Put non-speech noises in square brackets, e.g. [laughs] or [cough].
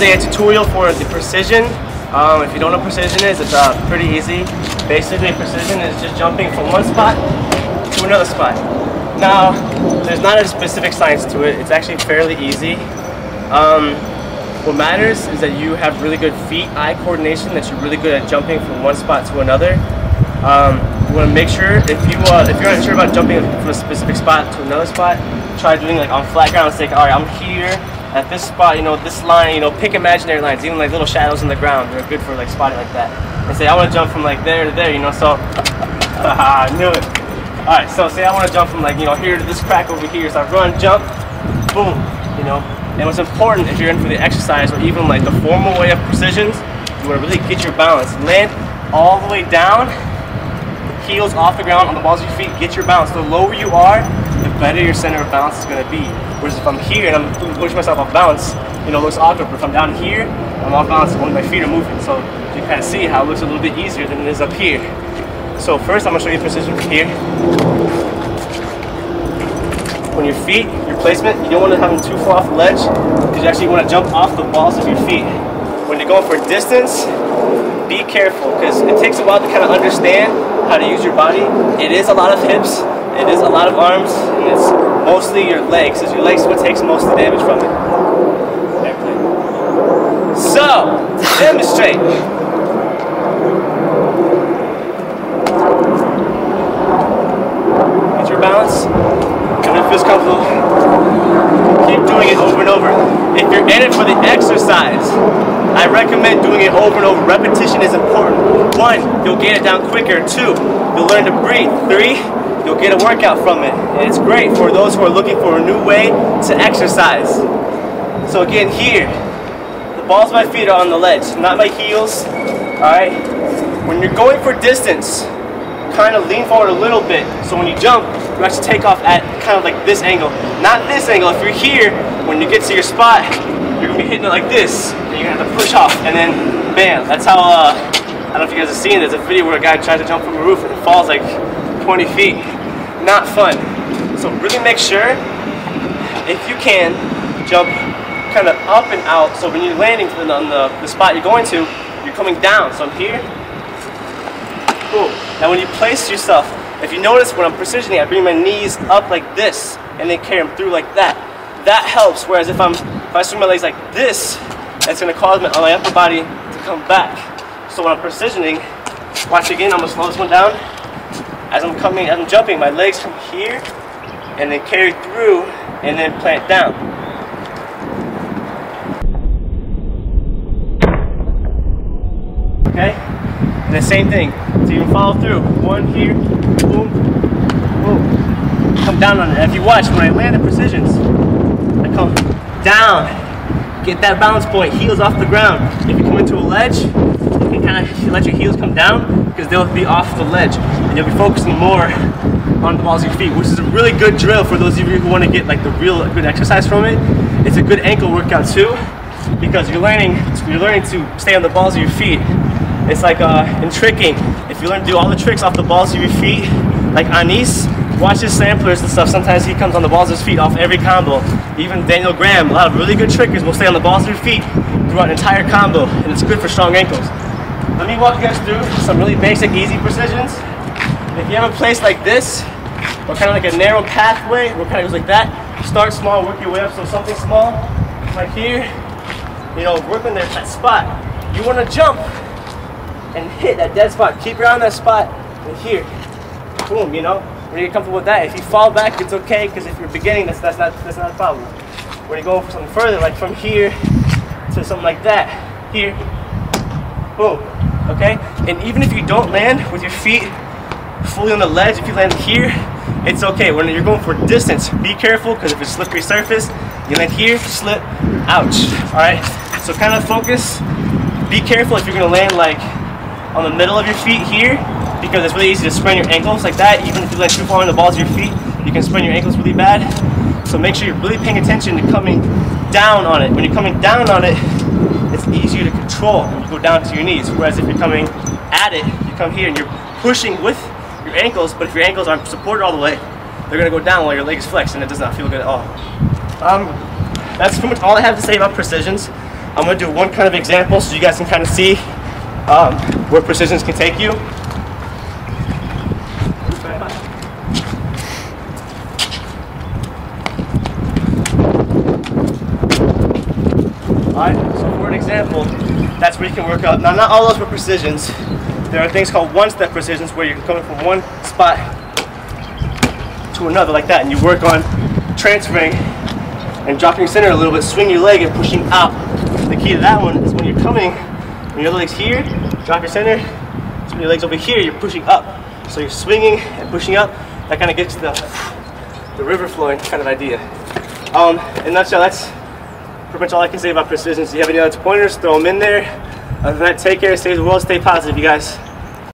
today a tutorial for the precision. Um, if you don't know what precision is, it's uh, pretty easy. Basically, precision is just jumping from one spot to another spot. Now, there's not a specific science to it. It's actually fairly easy. Um, what matters is that you have really good feet-eye coordination, that you're really good at jumping from one spot to another. Um, you want to make sure if you uh, if you're unsure about jumping from a specific spot to another spot, try doing like on flat ground. It's like, all right, I'm here at this spot, you know, this line, you know, pick imaginary lines, even like little shadows in the ground. They're good for like spotting like that. And say, I want to jump from like there to there, you know, so, [laughs] I knew it. All right, so say I want to jump from like, you know, here to this crack over here. So I run, jump, boom, you know. And what's important if you're in for the exercise or even like the formal way of precisions, you want to really get your balance. Land all the way down, heels off the ground on the balls of your feet, get your balance. The lower you are, better your center of balance is going to be. Whereas if I'm here and I'm pushing myself off balance, you know, it looks awkward. But if I'm down here, I'm off balance, only my feet are moving. So you can kind of see how it looks a little bit easier than it is up here. So first, I'm going to show you precision from here. When your feet, your placement, you don't want to have them too far off the ledge because you actually want to jump off the balls of your feet. When you're going for distance, be careful because it takes a while to kind of understand how to use your body. It is a lot of hips, it is a lot of arms, and it's mostly your legs, because your legs what takes most of the damage from it. So, to demonstrate. Get your balance, and it feels comfortable. Keep doing it over and over. If you're in it for the exercise, I recommend doing it over and over. Repetition is important. One, you'll get it down quicker. Two, you'll learn to breathe. Three, you'll get a workout from it. And it's great for those who are looking for a new way to exercise. So again, here, the balls of my feet are on the ledge, not my heels. All right. When you're going for distance, kind of lean forward a little bit. So when you jump, you actually take off at kind of like this angle, not this angle. If you're here, when you get to your spot, you're gonna be hitting it like this, and you're gonna have to push off, and then bam. That's how. Uh, I don't know if you guys have seen. There's a video where a guy tries to jump from a roof and falls like 20 feet. Not fun. So really make sure, if you can, jump kind of up and out. So when you're landing on the, the spot you're going to, you're coming down. So I'm here. Cool. Now when you place yourself, if you notice when I'm precisioning, I bring my knees up like this and then carry them through like that. That helps. Whereas if I'm if I swing my legs like this, that's going to cause my, my upper body to come back. So when I'm precisioning, watch again. I'm gonna slow this one down. As I'm coming, as I'm jumping, my legs from here and then carry through and then plant down. Okay? And the same thing. So you can follow through. One here, boom, boom. Come down on it. If you watch, when I land the precisions, I come down. Get that balance point, heels off the ground. If you come into a ledge, you can kind of let your heels come down because they'll be off the ledge. And you'll be focusing more on the balls of your feet, which is a really good drill for those of you who want to get like the real good exercise from it. It's a good ankle workout too, because you're learning you're learning to stay on the balls of your feet. It's like uh, in tricking. If you learn to do all the tricks off the balls of your feet, like Anis, watch his samplers and stuff. Sometimes he comes on the balls of his feet off every combo. Even Daniel Graham, a lot of really good trickers will stay on the balls of your feet throughout an entire combo, and it's good for strong ankles. Let me walk you guys through some really basic, easy precisions. If you have a place like this, or kind of like a narrow pathway, or kind of goes like that, start small, work your way up. So something small, like here, you know, working there, that spot. You want to jump and hit that dead spot. Keep around that spot and here. Boom, you know. When you get comfortable with that, if you fall back, it's okay, because if you're beginning, that's, that's, not, that's not a problem. When you're going for something further, like from here to something like that, here, boom, okay? And even if you don't land with your feet fully on the ledge, if you land here, it's okay. When you're going for distance, be careful, because if it's a slippery surface, you land here, slip, ouch, all right? So kind of focus, be careful if you're gonna land like on the middle of your feet here, because it's really easy to sprain your ankles like that. Even if you land too far on the balls of your feet, you can sprain your ankles really bad. So make sure you're really paying attention to coming down on it. When you're coming down on it, it's easier to control when you go down to your knees. Whereas if you're coming at it, you come here and you're pushing with your ankles, but if your ankles aren't supported all the way, they're gonna go down while your leg is flexed and it does not feel good at all. Um, that's pretty much all I have to say about precisions. I'm gonna do one kind of example so you guys can kind of see um, where precisions can take you. Alright, so for an example, that's where you can work out. Now, not all those were precisions. There are things called one-step precisions where you're coming from one spot to another like that, and you work on transferring and dropping your center a little bit, swing your leg and pushing out. The key to that one is when you're coming, when your leg's here, drop your center, swing your legs over here, you're pushing up. So you're swinging and pushing up. That kind of gets the, the river flowing kind of idea. Um, in a nutshell, that's pretty much all I can say about precision. So if you have any other pointers, throw them in there. Other than that, take care, stay well, stay positive, you guys.